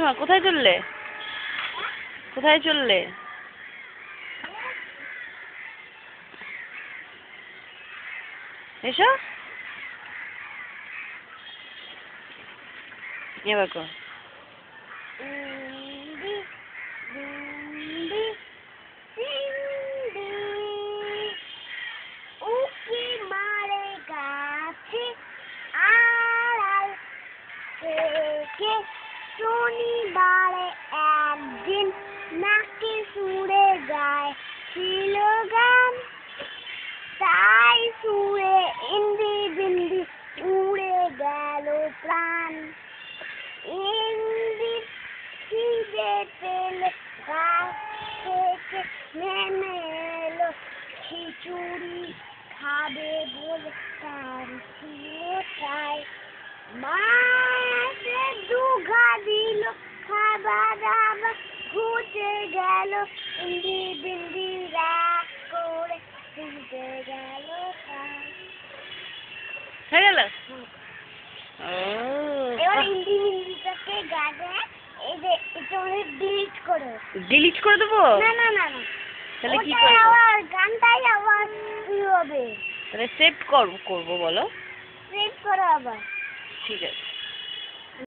মা কোথায় চললে কোথায় চললে এসো এবার কর ইন্দি শনিবারে একদিন নাকি সুরে গায়। ছিল গান তাই সুরে ইন্দি বিন্দি উড়ে গেল প্রাণ। আবার ঘুচে গেল ইন্দি বিন্দি রাগ করে ঘুচে গেল হয়ে গেল? এবার হিন্দি হিন্দিটাকে গানে এই যে এটা অনেক ডিলিট করো ডিলিট করে দেবো? না না না না। তাহলে কি ওটাই আবার গানটাই আবার ই হবে? তাহলে সেভ কর করব বলো। সেভ করো আবার। ঠিক আছে।